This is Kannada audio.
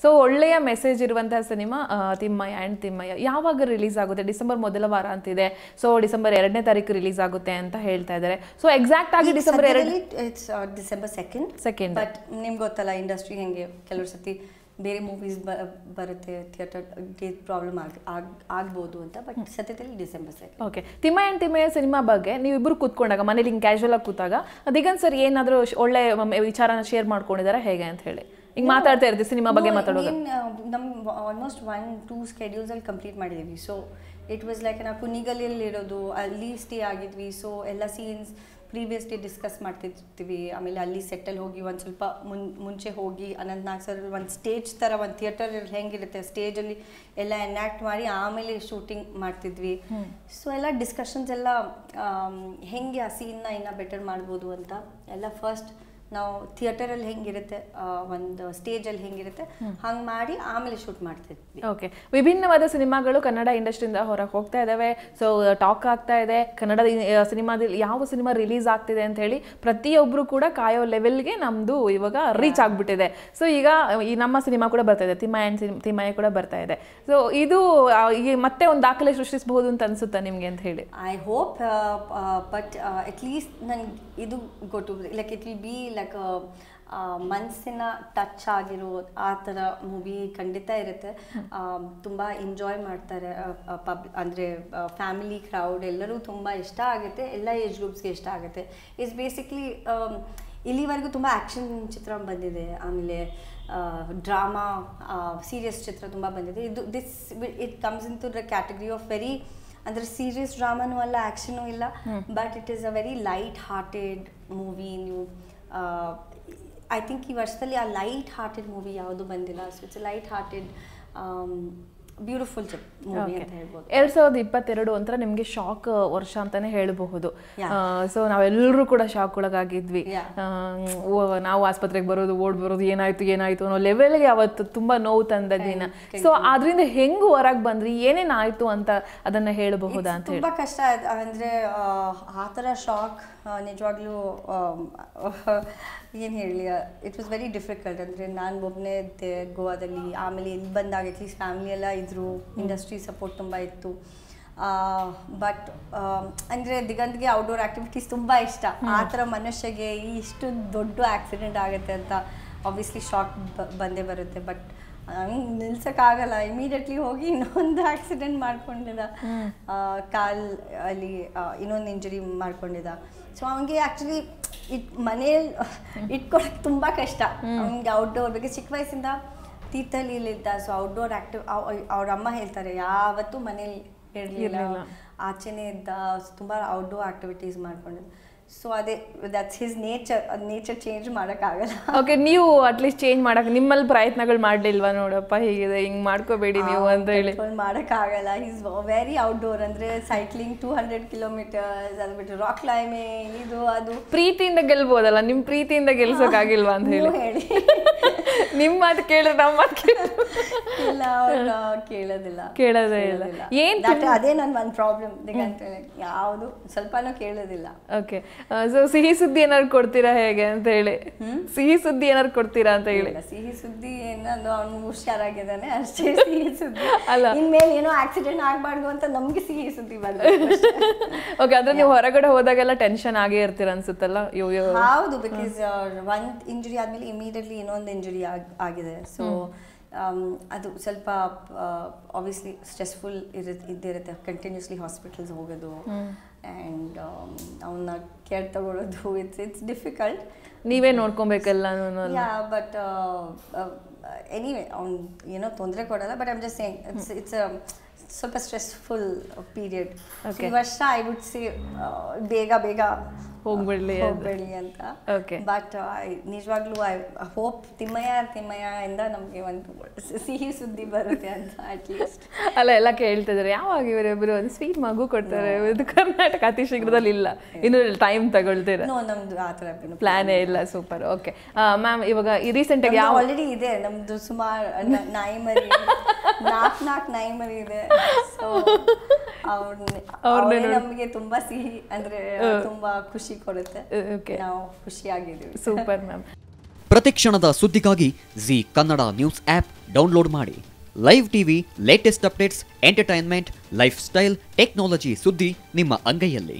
ಸೊ ಒಳ್ಳೆಯ ಮೆಸೇಜ್ ಇರುವಂತಹ ಸಿನಿಮಾ ತಿಮ್ಮಯ್ಯ ಆ್ಯಂಡ್ ತಿಮ್ಮಯ್ಯ. ಯಾವಾಗ ರಿಲೀಸ್ ಆಗುತ್ತೆ? ಡಿಸೆಂಬರ್ ಮೊದಲ ವಾರ ಅಂತಿದೆ. ಸೊ ಡಿಸೆಂಬರ್ ಎರಡನೇ ತಾರೀಕು ರಿಲೀಸ್ ಆಗುತ್ತೆ ಅಂತ ಹೇಳ್ತಾ ಇದ್ದಾರೆ. ಸೊ ಎಕ್ಸಾಕ್ಟ್ ಆಗಿ ಡಿಸೆಂಬರ್ ಎರಡು it's December second second but ನಿಮ್ಗೆ ಗೊತ್ತಲ್ಲ ಇಂಡಸ್ಟ್ರಿ ಹೆಂಗೆ? ಕೆಲವು ಸತಿ ಬೇರೆ ಮೂವೀಸ್ ಬರುತ್ತೆ ಥಿಯೇಟರ್ ಪ್ರಾಬ್ಲಮ್ ಆಗಿ ಆಗ್- ಆಗ್ಬೋದು ಅಂತ ಬಟ್ ಸದ್ಯದಲ್ಲಿ December second okay Thimmayya and Thimmayya cinema ಬಗ್ಗೆ ನೀವಿಬ್ಬರು ಕೂತ್ಕೊಂಡಾಗ ಮನೇಲಿ ಹಿಂಗೆ ಕ್ಯಾಶುವಲ್ ಆಗಿ ಕೂತಾಗ ಅದಿಗನ್ ಸರ್ ಏನಾದರೂ ಒಳ್ಳೆ ವಿಚಾರನ ಶೇರ್ ಮಾಡ್ಕೊಂಡಿದ್ದಾರೆ ಹೇಗೆ ಅಂತ ಹೇಳಿ. ಹಿಂಗೆ ಮಾತಾಡ್ತಾ ಇರ್ತೀವಿ ಸಿನಿಮಾ ಬಗ್ಗೆ ಮಾತಾಡೋದು. ನಮ್ಮ ಆಲ್ಮೋಸ್ಟ್ ಒನ್ ಟೂ ಸ್ಕೆಡ್ಯೂಲ್ಸಲ್ಲಿ ಕಂಪ್ಲೀಟ್ ಮಾಡಿದ್ದೀವಿ ಸೊ ಇಟ್ ವಾಸ್ ಲೈಕ್ ನಾವು ಕುನಿಗಲಿಯಲ್ಲಿ ಇರೋದು ಅಲ್ಲಿ ಸ್ಟೇ ಆಗಿದ್ವಿ. ಸೊ ಎಲ್ಲ ಸೀನ್ಸ್ ಪ್ರೀವಿಯಸ್ ಡೇ ಡಿಸ್ಕಸ್ ಮಾಡ್ತಿರ್ತೀವಿ. ಆಮೇಲೆ ಅಲ್ಲಿ ಸೆಟ್ಟಲ್ಲಿ ಹೋಗಿ ಒಂದು ಸ್ವಲ್ಪ ಮುನ್ ಮುಂಚೆ ಹೋಗಿ ಅನಂತ್ ನಾಗ್ ಸರ್ ಒಂದು ಸ್ಟೇಜ್ ಥರ ಒಂದು ಥಿಯೇಟರ್ ಹೆಂಗಿರುತ್ತೆ ಸ್ಟೇಜಲ್ಲಿ ಎಲ್ಲ ಎನ್ಯಾಕ್ಟ್ ಮಾಡಿ ಆಮೇಲೆ ಶೂಟಿಂಗ್ ಮಾಡ್ತಿದ್ವಿ. ಸೊ ಎಲ್ಲ ಡಿಸ್ಕಷನ್ಸ್ ಎಲ್ಲ ಹೆಂಗೆ ಆ ಸೀನ್ನ ಇನ್ನೂ ಬೆಟರ್ ಮಾಡ್ಬೋದು ಅಂತ ಎಲ್ಲ ಫಸ್ಟ್ ನಾವು ಥಿಯೇಟರಲ್ಲಿ ಹೆಂಗಿರುತ್ತೆ ಒಂದು ಸ್ಟೇಜಲ್ಲಿ ಹೆಂಗಿರುತ್ತೆ ಹಂಗೆ ಮಾಡಿ ಆಮೇಲೆ ಶೂಟ್ ಮಾಡ್ತಿದ್ವಿ. ಓಕೆ. ವಿಭಿನ್ನವಾದ ಸಿನಿಮಾಗಳು ಕನ್ನಡ ಇಂಡಸ್ಟ್ರಿಯಿಂದ ಹೊರಗೆ ಹೋಗ್ತಾ ಇದ್ದಾವೆ ಸೊ ಟಾಕ್ ಆಗ್ತಾ ಇದೆ. ಕನ್ನಡ ಸಿನಿಮಾದಲ್ಲಿ ಯಾವ ಸಿನಿಮಾ ರಿಲೀಸ್ ಆಗ್ತಿದೆ ಅಂತ ಹೇಳಿ ಪ್ರತಿಯೊಬ್ಬರು ಕೂಡ ಕಾಯೋ ಲೆವೆಲ್ಗೆ ನಮ್ಮದು ಇವಾಗ ರೀಚ್ ಆಗಿಬಿಟ್ಟಿದೆ. ಸೊ ಈಗ ಈ ನಮ್ಮ ಸಿನಿಮಾ ಕೂಡ ಬರ್ತಾ ಇದೆ. ತಿಮ್ಮಯ್ಯ ತಿಮ್ಮಯ್ಯ ಕೂಡ ಬರ್ತಾ ಇದೆ. ಸೊ ಇದು ಈ ಮತ್ತೆ ಒಂದು ದಾಖಲೆ ಸೃಷ್ಟಿಸಬಹುದು ಅಂತ ಅನಿಸುತ್ತಾ ನಿಮಗೆ ಅಂತ ಹೇಳಿ? I hope but at least ನನ್ಗೆ ಇದು ಗೊತ್ತು like it will be like ಮನಸ್ಸಿನ ಟಚ್ ಆಗಿರೋ ಆ ಥರ ಮೂವಿ ಖಂಡಿತ ಇರುತ್ತೆ. ತುಂಬ ಎಂಜಾಯ್ ಮಾಡ್ತಾರೆ. ಪಬ್ ಅಂದರೆ ಫ್ಯಾಮಿಲಿ ಕ್ರೌಡ್ ಎಲ್ಲರೂ ತುಂಬ ಇಷ್ಟ ಆಗುತ್ತೆ. ಎಲ್ಲ ಏಜ್ ಗ್ರೂಪ್ಸ್ಗೆ ಇಷ್ಟ ಆಗುತ್ತೆ. ಇಟ್ಸ್ ಬೇಸಿಕ್ಲಿ ಇಲ್ಲಿವರೆಗೂ ತುಂಬ ಆ್ಯಕ್ಷನ್ ಚಿತ್ರ ಬಂದಿದೆ. ಆಮೇಲೆ ಡ್ರಾಮಾ ಸೀರಿಯಸ್ ಚಿತ್ರ ತುಂಬ ಬಂದಿದೆ. ಇದು this it comes into the category of very ಅಂದರೆ ಸೀರಿಯಸ್ ಡ್ರಾಮಾನೂ ಅಲ್ಲ ಆ್ಯಕ್ಷನೂ ಇಲ್ಲ. But it is a very light hearted movie ನೀವು ಐ ಥಿಂಕ್ ಈ ವರ್ಷದಲ್ಲಿ ಆ ಲೈಟ್ ಹಾರ್ಟೆಡ್ ಮೂವಿ ಯಾವುದು ಬಂದಿಲ್ಲ so it's light hearted beautiful movie ಅಂತ ಹೇಳ್ಬೋದು. ಎರಡ್ ಸಾವಿರದ ಇಪ್ಪತ್ತೆರಡು ಒಂಥರ ನಿಮ್ಗೆ ಶಾಕ್ ವರ್ಷ ಅಂತಾನೆ ಹೇಳಬಹುದು. ಸೊ ನಾವೆಲ್ಲರೂ ಕೂಡ ಶಾಕ್ ಒಳಗಾಗಿದ್ವಿ. ಓ, ನಾವು ಆಸ್ಪತ್ರೆಗೆ ಬರೋದು ಓಡ್ ಬರೋದು ಏನಾಯ್ತು ಏನಾಯ್ತು ಅನ್ನೋ ಲೆವೆಲ್ಗೆ ಅವತ್ತು ತುಂಬಾ ನೋವು ತಂದ ದಿನ. ಸೊ ಅದರಿಂದ ಹೆಂಗ್ ಹೊರಗೆ ಬಂದ್ರಿ ಏನೇನ್ ಆಯ್ತು ಅಂತ ಅದನ್ನ ಹೇಳಬಹುದಾ ಅಂತ ತುಂಬಾ ಕಷ್ಟ ಆಯ್ತು. ಆತರ ಶಾಕ್ ನಿಜವಾಗ್ಲೂ ಏನು ಹೇಳಿ ಇಟ್ ವಾಸ್ ವೆರಿ ಡಿಫಿಕಲ್ಟ್ ಅಂದರೆ ನಾನು ಒಬ್ಬನೇ ಇದ್ದೆ ಗೋವಾದಲ್ಲಿ. ಆಮೇಲೆ ಇಲ್ಲಿ ಬಂದಾಗ ಅಟ್ಲೀಸ್ಟ್ ಫ್ಯಾಮಿಲಿ ಎಲ್ಲ ಇದ್ದರು ಇಂಡಸ್ಟ್ರಿ ಸಪೋರ್ಟ್ ತುಂಬ ಇತ್ತು. ಬಟ್ ಅಂದರೆ ದಿಗಂತ್ಗೆ ಔಟ್ಡೋರ್ ಆ್ಯಕ್ಟಿವಿಟೀಸ್ ತುಂಬ ಇಷ್ಟ. ಆ ಥರ ಮನುಷ್ಯಗೆ ಈ ಇಷ್ಟು ದೊಡ್ಡ ಆಕ್ಸಿಡೆಂಟ್ ಆಗುತ್ತೆ ಅಂತ ಆಬ್ವಿಯಸ್ಲಿ ಶಾಕ್ ಬಂದೇ ಬರುತ್ತೆ. ಬಟ್ ಹಂಗೆ ನಿಲ್ಸೋಕ್ಕಾಗಲ್ಲ. ಇಮಿಡಿಯೇಟ್ಲಿ ಹೋಗಿ ಇನ್ನೊಂದು ಆಕ್ಸಿಡೆಂಟ್ ಮಾಡ್ಕೊಂಡಿದ್ದ ಆ, ಕಾಲ್ ಅಲ್ಲಿ ಇನ್ನೊಂದು ಇಂಜುರಿ ಮಾಡ್ಕೊಂಡಿದ್ದ ಸೊ ಅವನಿಗೆ ಆ್ಯಕ್ಚುಲಿ ಇಟ್ ಮನೇಲಿ ಇಟ್ಕೊಳಕ್ಕೆ ತುಂಬ ಕಷ್ಟ. ಅವನಿಗೆ ಔಟ್ಡೋರ್ ಬಗ್ಗೆ ಚಿಕ್ಕ ವಯಸ್ಸಿಂದ ತೀರ್ಥಹಳ್ಳಿಯಲ್ಲಿದ್ದ ಸೊ ಔಟ್ಡೋರ್ ಆಕ್ಟಿವ್ ಅವ್ರ ಅಮ್ಮ ಹೇಳ್ತಾರೆ ಯಾವತ್ತೂ ಮನೇಲಿ ಇರಲಿಲ್ಲ. ಆಚೆನೇ ಇದ್ದ ತುಂಬ ಔಟ್ಡೋರ್ ಆಕ್ಟಿವಿಟೀಸ್ ಮಾಡ್ಕೊಂಡಿದ್ದ ಸೊ ಅದೇ ದಟ್ಸ್ ಹಿಸ್ ನೇಚರ್ ಅದು ನೇಚರ್ ಚೇಂಜ್ ಮಾಡೋಕ್ಕಾಗಲ್ಲ. ಓಕೆ ನೀವು ಅಟ್ಲೀಸ್ಟ್ ಚೇಂಜ್ ಮಾಡೋಕೆ ನಿಮ್ಮಲ್ಲಿ ಪ್ರಯತ್ನಗಳು ಮಾಡಲಿಲ್ವಾ ನೋಡಪ್ಪ ಹೀಗಿದೆ ಹಿಂಗೆ ಮಾಡ್ಕೋಬೇಡಿ ನೀವು ಅಂತ ಹೇಳಿ. ಮಾಡೋಕ್ಕಾಗಲ್ಲ. ಈಸ್ ವೆರಿ ಔಟ್ಡೋರ್ ಅಂದರೆ ಸೈಕ್ಲಿಂಗ್ ಟೂ ಹಂಡ್ರೆಡ್ ಕಿಲೋಮೀಟರ್ಸ್ ಅದು ಬಿಟ್ಟು ರಾಕ್ ಕ್ಲೈಂಬಿಂಗ್ ಇದು ಅದು. ಪ್ರೀತಿಯಿಂದ ಗೆಲ್ಬೋದಲ್ಲ ನಿಮ್ಮ ಪ್ರೀತಿಯಿಂದ ಗೆಲ್ಸೋಕ್ಕಾಗಿಲ್ವಾ ಅಂತ ಹೇಳಿ. ಹೇಳಿ. ನಿಮ್ ಮಾತು ಕೇಳಿದ್ರೆ ನಮ್ಮ ಮಾತು ಇಲ್ಲ ಅವ್ರು ಕೇಳೋದಿಲ್ಲ. ಕೇಳೋದೇ ಇಲ್ಲ. ಏನ್ ಅದೇ ನನ್ನ ಒಂದು ಪ್ರಾಬ್ಲಮ್ ಯಾವುದು ಸ್ವಲ್ಪನೂ ಕೇಳೋದಿಲ್ಲ. ಓಕೆ ಸೊ ಸಿಹಿ ಸುದ್ದಿ ಏನಾದ್ರು ಕೊಡ್ತೀರಾ ಹೇಗೆ ಅಂತ ಹೇಳಿ? ಸಿಹಿ ಸುದ್ದಿ ಏನಾದ್ರು ಕೊಡ್ತೀರಾ ಅಂತ ಹೇಳಿ. ಸಿಹಿ ಸುದ್ದಿ ಏನದು ಅವ್ನು ಹುಷಾರಾಗಿದ್ದಾನೆ ಅಷ್ಟೇ ಸಿಹಿ ಸುದ್ದಿ. ಅಲ್ಲ. ಇನ್ಮೇಲೆ ಏನೋ ಆಕ್ಸಿಡೆಂಟ್ ಆಗ್ಬಾರ್ದು ಅಂತ ನಮ್ಗೆ ಸಿಹಿ ಸುದ್ದಿ ಬಂದ ಓಕೆ ಅಂದ್ರೆ ನೀವು ಹೊರಗಡೆ ಹೋದಾಗೆಲ್ಲ ಟೆನ್ಷನ್ ಆಗೇ ಇರ್ತೀರ ಅನ್ಸುತ್ತಲ್ಲ? ಹೌದು ಬಿಕಾಸ್ ಒಂದ್ ಇಂಜುರಿ ಆದ್ಮೇಲೆ ಇಮಿಡಿಯೇಟ್ಲಿ ಇನ್ನೊಂದು ಇಂಜುರಿ ಆಗಿದೆ. ಸೊ ಅದು ಸ್ವಲ್ಪ ಆಬ್ವಿಯಸ್ಲಿ ಸ್ಟ್ರೆಸ್ಫುಲ್ ಇರುತ್ತೆ ಇದ್ದಿರುತ್ತೆ. ಕಂಟಿನ್ಯೂಸ್ಲಿ ಹಾಸ್ಪಿಟಲ್ಸ್ ಹೋಗೋದು ಆ್ಯಂಡ್ ಅವನ್ನ ಕೇರ್ ತಗೊಳ್ಳೋದು ಇಟ್ಸ್ ಇಟ್ಸ್ ಡಿಫಿಕಲ್ಟ್ ನೀವೇ ನೋಡ್ಕೊಬೇಕಲ್ಲ ಯಾ ಬಟ್ ಎನಿವೇ ಅವ್ನು ಏನೋ ತೊಂದರೆ ಕೊಡಲ್ಲ but I'm just saying it's it's ಸ್ವಲ್ಪ ಸ್ಟ್ರೆಸ್ಫುಲ್ ಪೀರಿಯಡ್ ಈ ವರ್ಷ ಐ ವುಡ್ ಸಿ ಬೇಗ ಬೇಗ ಹೋಗ್ಬಿಡ್ಲಿ ಅದು. ಹೋಗ್ಬಿಡ್ಲಿ ಅಂತ. ಓಕೆ ಬಟ್ ನಿಜವಾಗ್ಲೂ ಐ ಹೋಪ್ ತಿಮ್ಮಯ್ಯ ತಿಮ್ಮಯ್ಯ ಇಂದ ನಮಗೆ ಒಂದು ಸಿಹಿ ಸುದ್ದಿ ಬರುತ್ತೆ ಅಂತ ಅಟ್ಲೀಸ್ಟ್ ಅಲ್ಲ ಎಲ್ಲ ಕೇಳ್ತಿದ್ದಾರೆ ಯಾವಾಗ ಇವರಿಬ್ಬರು ಒಂದು ಸ್ವೀಟ್ ಮಗು ಕೊಡ್ತಾರೆ? ಇದು ಕರ್ನಾಟಕ ಅತಿ ಶೀಘ್ರದಲ್ಲಿ ಇಲ್ಲ. ಇನ್ನು ಟೈಮ್ ತಗೊಳ್ತೀರ? ನೋ ನಮ್ದು ಆ ಥರ ಪ್ಲಾನೇ ಇಲ್ಲ. ಸೂಪರ್ ಓಕೆ ಮ್ಯಾಮ್ ಇವಾಗ ಈ ರೀಸೆಂಟ್ ಆಗಿ ಯಾವ ಆಲ್ರೆಡಿ ಇದೆ. ನಮ್ದು ಸುಮಾರು ನಾಯಿ ಮರಿ ನಾಲ್ಕು ನಾಲ್ಕು ನಾಯಿ ಮರಿ ಇದೆ ಸೊ ಅವ್ರನ್ನೇ ನಮಗೆ ತುಂಬಾ ಸಿಹಿ ಅಂದ್ರೆ ತುಂಬಾ ಖುಷಿ ಕೊಡುತ್ತೆ ಓಕೆ. ನಾವು ಖುಷಿಯಾಗಿದ್ದೀವಿ. Super ma'am. ಪ್ರತಿಕ್ಷಣದ ಸುದ್ದಿಗಾಗಿ Zee Kannada news app download ಮಾಡಿ. Live TV latest updates entertainment lifestyle technology ಸುದ್ದಿ ನಿಮ್ಮ ಅಂಗೈಯಲ್ಲಿ.